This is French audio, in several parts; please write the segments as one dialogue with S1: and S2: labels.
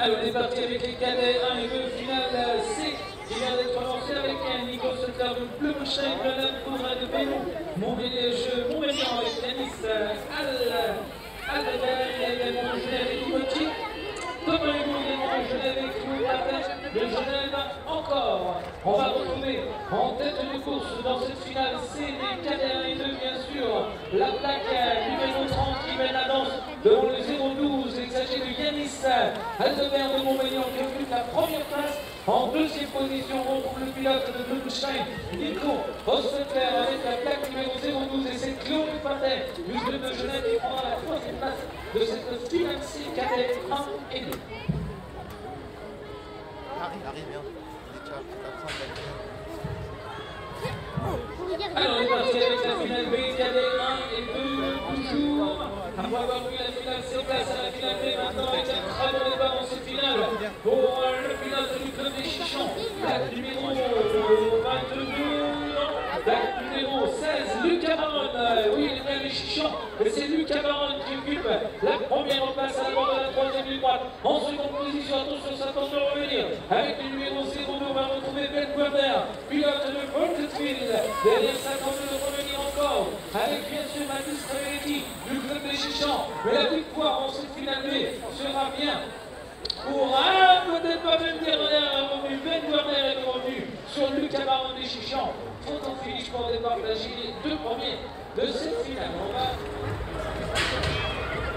S1: Alors, on est parti avec les cadets 1 et 2, finale C, qui vient d'être lancé avec un Nico Sutter de Blumstein, de la Poudre de Bénon, Montbéliard, Montbéliard avec Yanis Al, Al-Badal, également Genève et Gauthier, Thomas Hugo également Genève avec Louis Martin de Genève encore. On va retrouver en tête de course dans cette finale C des cadets 1 et 2, bien sûr, la plaque 2016. De Montmagnan qui occupe la première place. En deuxième position, on trouve le pilote de Blumstein, Nico Hossefer avec la plaque numéro 012. Et c'est Chloé Fatet, musée de Genève, qui prend la troisième place de cette Finaxi cadet 1 et 2.
S2: Arrive, arrive.
S1: Alors, on est parti avec la finale B, 1 et 2, toujours. Après avoir vu la finale C, place à la finale B maintenant numéro 16, Lucas Baron. Euh, oui, il est bien les Chichons, mais c'est Lucas Baron qui occupe la première place à l'avant de la troisième ligne droite. En seconde position, attention, ça tente de revenir avec le numéro 02, on va retrouver Ben Werner, pilote de Volksfield. Derrière ça, tente de revenir encore avec bien sûr Mathis Trevetti du club des Chichons. Mais la victoire en cette finale sera bien pour un, peut-être pas même derrière revenu, Ben Werner est revenu sur Lucas Baron des Chichons. Pour départager les deux premiers de cette finale. On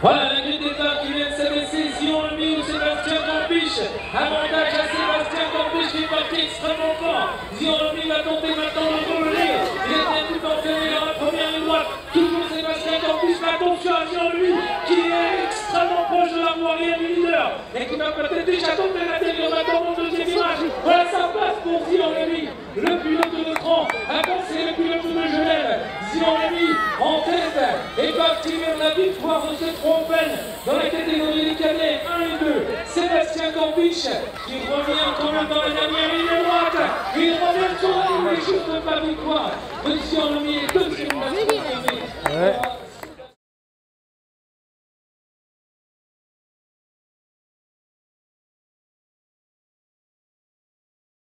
S1: voilà la grille départ qui vient de s'abaisser, Zion Lemi ou Sébastien Gambiche. Avantage à Sébastien Gambiche qui est parti extrêmement fort. Zion Lemi va tenter maintenant de revenir. Il bien tout entraîné dans la première droite. Toujours Sébastien Gambiche, mais attention à Lemi qui est extrêmement proche de la voirie du leader et qui va peut-être déjà tenter l'intérieur maintenant dans le deuxième virage. Voilà sa place pour Zion Lemi, le pilote de cran. Avancé le pilote de Genève. Zion Lemi en tête et parti vers la victoire de cette Open dans la catégorie des cadets 1 et 2. Sébastien Gambiche qui revient quand même dans la dernière ligne droite. Il revient sur la ligne, mais juste pas victoire. Monsieur Lemi est deuxième